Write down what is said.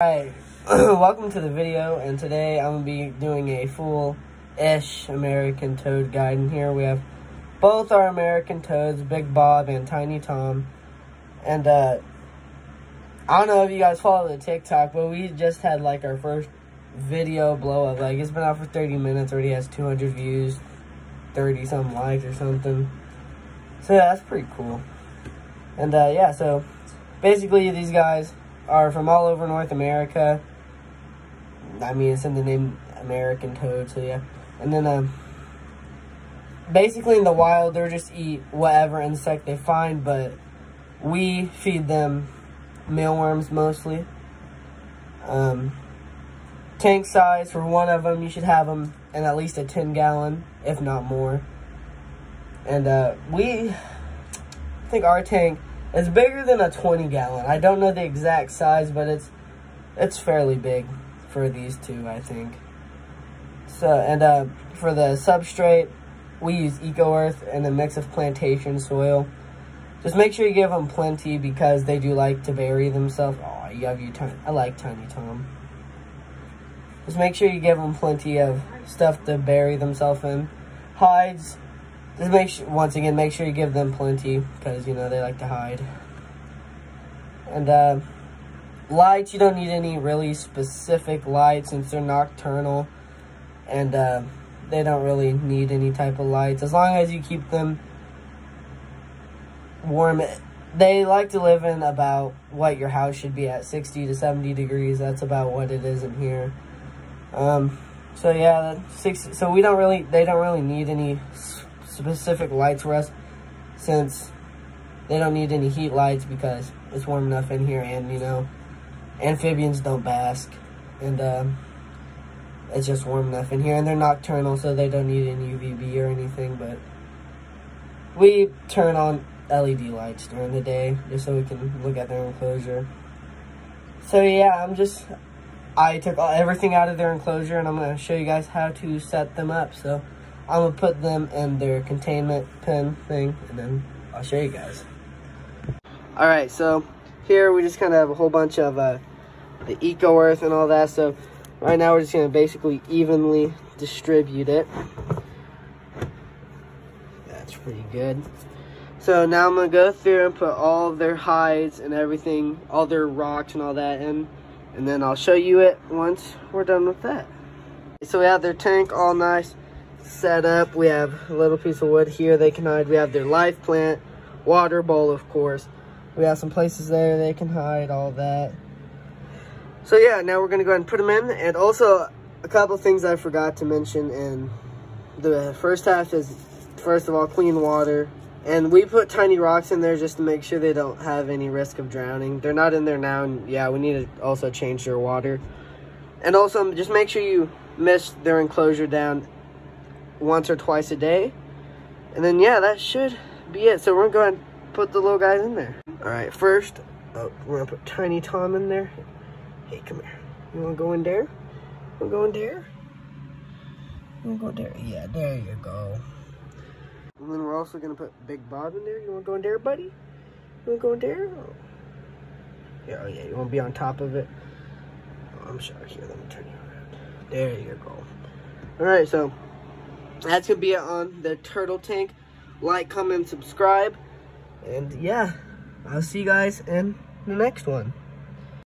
Alright, welcome to the video, and today I'm going to be doing a full-ish American Toad guide. And here we have both our American Toads, Big Bob and Tiny Tom. And, uh, I don't know if you guys follow the TikTok, but we just had, like, our first video blow up. Like, it's been out for 30 minutes, already has 200 views, 30-something likes or something. So, yeah, that's pretty cool. And, uh, yeah, so, basically, these guys are from all over North America. I mean, it's in the name American Toad, so yeah. And then, um, basically in the wild, they're just eat whatever insect they find, but we feed them mealworms mostly. Um, tank size for one of them, you should have them in at least a 10 gallon, if not more. And, uh, we I think our tank it's bigger than a 20 gallon. I don't know the exact size, but it's it's fairly big for these two, I think. So, and uh, for the substrate, we use Eco Earth and a mix of plantation soil. Just make sure you give them plenty because they do like to bury themselves. Oh, you have your tiny. I like Tiny Tom. Just make sure you give them plenty of stuff to bury themselves in. Hides, just make sure, once again, make sure you give them plenty, because, you know, they like to hide. And, uh, lights, you don't need any really specific lights, since they're nocturnal. And, uh, they don't really need any type of lights. As long as you keep them warm. They like to live in about what your house should be at, 60 to 70 degrees. That's about what it is in here. Um, so yeah, six. So we don't really, they don't really need any specific lights for us since they don't need any heat lights because it's warm enough in here and, you know, amphibians don't bask. And, um, it's just warm enough in here. And they're nocturnal, so they don't need any UVB or anything, but we turn on LED lights during the day just so we can look at their enclosure. So, yeah, I'm just, I took everything out of their enclosure, and I'm going to show you guys how to set them up. So, I'm to put them in their containment pen thing, and then I'll show you guys. Alright, so here we just kind of have a whole bunch of uh, the Eco Earth and all that So Right now we're just to basically evenly distribute it. That's pretty good. So now I'm to go through and put all their hides and everything, all their rocks and all that in. And then I'll show you it once we're done with that. So we have their tank all nice set up. We have a little piece of wood here they can hide. We have their life plant, water bowl, of course. We have some places there they can hide, all that. So yeah, now we're to go ahead and put them in. And also, a couple things I forgot to mention in the first half is, first of all, clean water. And we put tiny rocks in there just to make sure they don't have any risk of drowning. They're not in there now, and yeah, we need to also change their water. And also, just make sure you mist their enclosure down once or twice a day. And then, yeah, that should be it. So we're going to go ahead and put the little guys in there. All right, first, oh, we're going to put Tiny Tom in there. Hey, come here. You want to go in there? You want to go in there? You want to go there? Yeah, there you go. And then we're also going to put Big Bob in there. You want to go in there, buddy? You want to go in there? Oh. Yeah, oh, yeah, you want to be on top of it? Oh, I'm sorry. Here, let me turn you around. There you go. All right, so that's gonna be it on the turtle tank. Like comment subscribe. And yeah. I'll see you guys in the next one